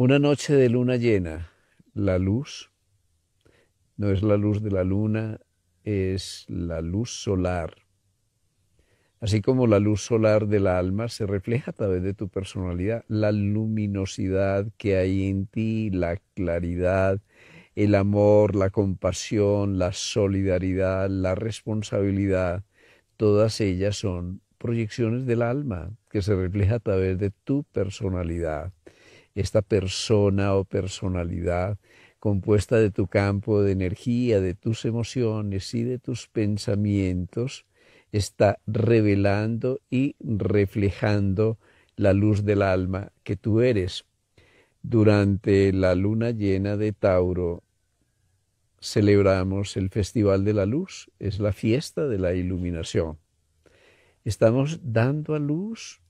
Una noche de luna llena, la luz no es la luz de la luna, es la luz solar. Así como la luz solar del alma se refleja a través de tu personalidad, la luminosidad que hay en ti, la claridad, el amor, la compasión, la solidaridad, la responsabilidad, todas ellas son proyecciones del alma que se refleja a través de tu personalidad. Esta persona o personalidad compuesta de tu campo de energía, de tus emociones y de tus pensamientos, está revelando y reflejando la luz del alma que tú eres. Durante la luna llena de Tauro celebramos el Festival de la Luz, es la fiesta de la iluminación. Estamos dando a luz,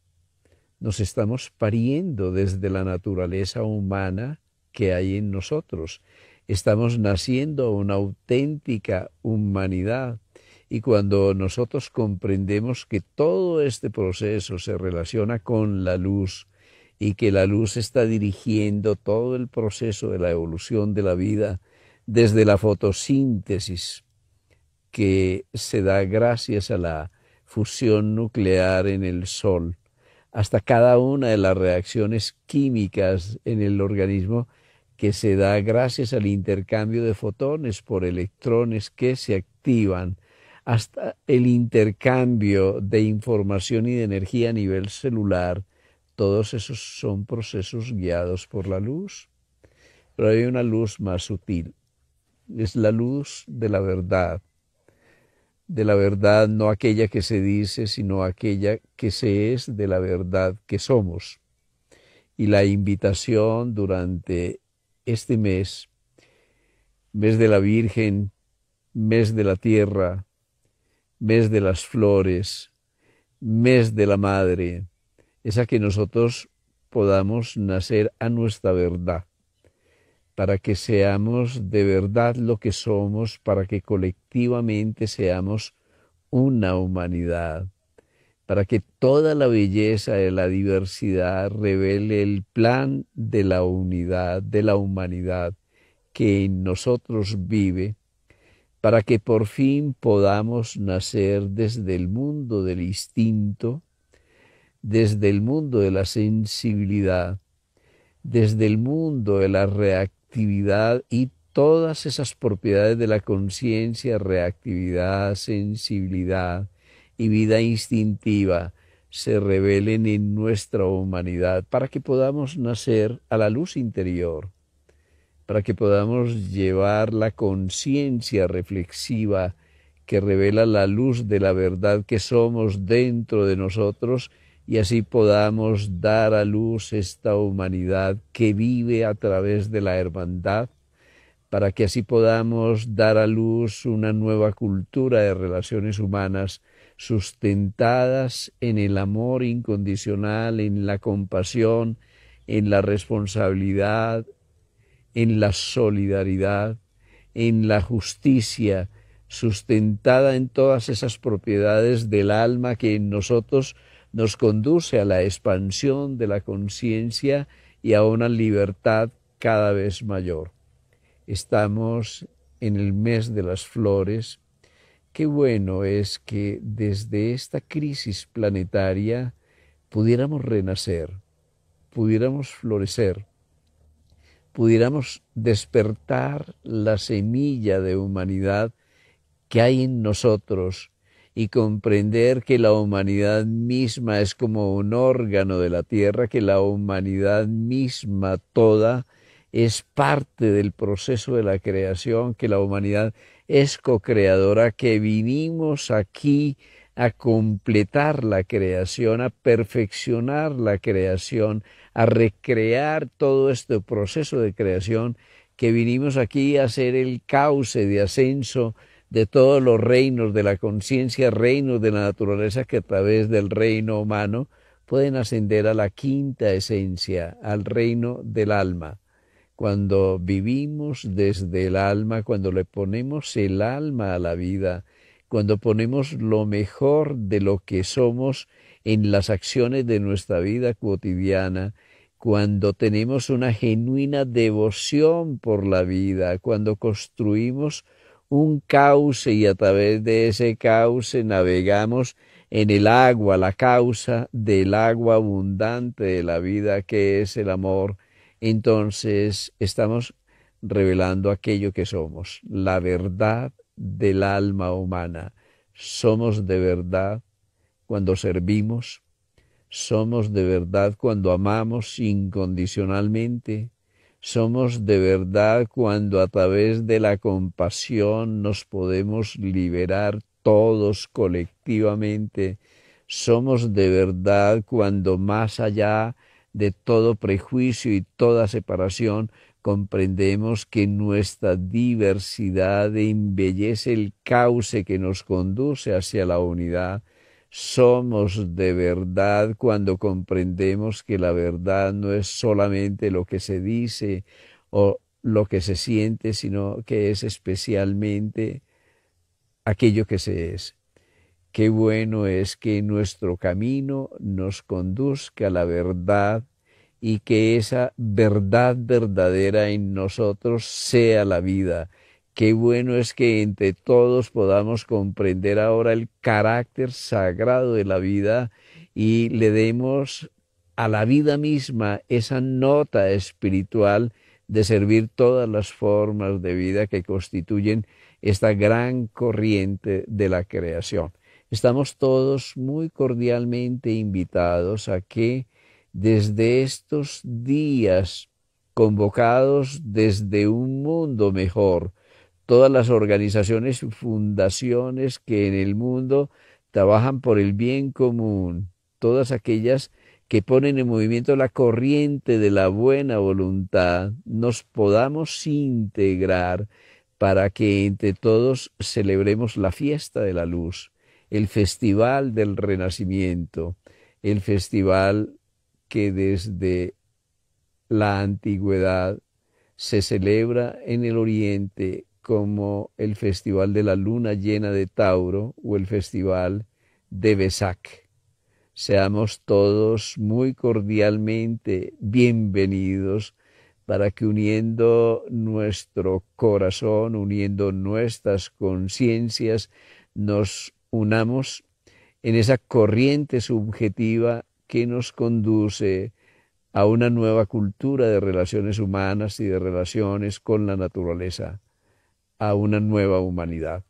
nos estamos pariendo desde la naturaleza humana que hay en nosotros. Estamos naciendo una auténtica humanidad y cuando nosotros comprendemos que todo este proceso se relaciona con la luz y que la luz está dirigiendo todo el proceso de la evolución de la vida desde la fotosíntesis que se da gracias a la fusión nuclear en el Sol, hasta cada una de las reacciones químicas en el organismo que se da gracias al intercambio de fotones por electrones que se activan. Hasta el intercambio de información y de energía a nivel celular, todos esos son procesos guiados por la luz. Pero hay una luz más sutil, es la luz de la verdad, de la verdad no aquella que se dice, sino aquella que se es de la verdad que somos. Y la invitación durante este mes, mes de la Virgen, mes de la tierra, mes de las flores, mes de la Madre, es a que nosotros podamos nacer a nuestra verdad, para que seamos de verdad lo que somos, para que colectivamente seamos una humanidad, para que toda la belleza de la diversidad revele el plan de la unidad, de la humanidad que en nosotros vive para que por fin podamos nacer desde el mundo del instinto, desde el mundo de la sensibilidad, desde el mundo de la reactividad y todas esas propiedades de la conciencia, reactividad, sensibilidad y vida instintiva se revelen en nuestra humanidad para que podamos nacer a la luz interior para que podamos llevar la conciencia reflexiva que revela la luz de la verdad que somos dentro de nosotros y así podamos dar a luz esta humanidad que vive a través de la hermandad, para que así podamos dar a luz una nueva cultura de relaciones humanas sustentadas en el amor incondicional, en la compasión, en la responsabilidad, en la solidaridad, en la justicia, sustentada en todas esas propiedades del alma que en nosotros nos conduce a la expansión de la conciencia y a una libertad cada vez mayor. Estamos en el mes de las flores. Qué bueno es que desde esta crisis planetaria pudiéramos renacer, pudiéramos florecer, pudiéramos despertar la semilla de humanidad que hay en nosotros y comprender que la humanidad misma es como un órgano de la tierra, que la humanidad misma toda es parte del proceso de la creación, que la humanidad es co-creadora, que vinimos aquí a completar la creación, a perfeccionar la creación, a recrear todo este proceso de creación, que vinimos aquí a ser el cauce de ascenso de todos los reinos de la conciencia, reinos de la naturaleza que a través del reino humano pueden ascender a la quinta esencia, al reino del alma. Cuando vivimos desde el alma, cuando le ponemos el alma a la vida, cuando ponemos lo mejor de lo que somos en las acciones de nuestra vida cotidiana, cuando tenemos una genuina devoción por la vida, cuando construimos un cauce y a través de ese cauce navegamos en el agua, la causa del agua abundante de la vida que es el amor, entonces estamos revelando aquello que somos, la verdad del alma humana. Somos de verdad cuando servimos, somos de verdad cuando amamos incondicionalmente, somos de verdad cuando a través de la compasión nos podemos liberar todos colectivamente, somos de verdad cuando más allá de todo prejuicio y toda separación comprendemos que nuestra diversidad embellece el cauce que nos conduce hacia la unidad. Somos de verdad cuando comprendemos que la verdad no es solamente lo que se dice o lo que se siente, sino que es especialmente aquello que se es. Qué bueno es que nuestro camino nos conduzca a la verdad y que esa verdad verdadera en nosotros sea la vida. Qué bueno es que entre todos podamos comprender ahora el carácter sagrado de la vida y le demos a la vida misma esa nota espiritual de servir todas las formas de vida que constituyen esta gran corriente de la creación. Estamos todos muy cordialmente invitados a que desde estos días convocados desde un mundo mejor, todas las organizaciones y fundaciones que en el mundo trabajan por el bien común, todas aquellas que ponen en movimiento la corriente de la buena voluntad, nos podamos integrar para que entre todos celebremos la fiesta de la luz, el festival del renacimiento, el festival que desde la antigüedad se celebra en el oriente como el festival de la luna llena de Tauro o el festival de Besac. Seamos todos muy cordialmente bienvenidos para que uniendo nuestro corazón, uniendo nuestras conciencias, nos unamos en esa corriente subjetiva que nos conduce a una nueva cultura de relaciones humanas y de relaciones con la naturaleza, a una nueva humanidad.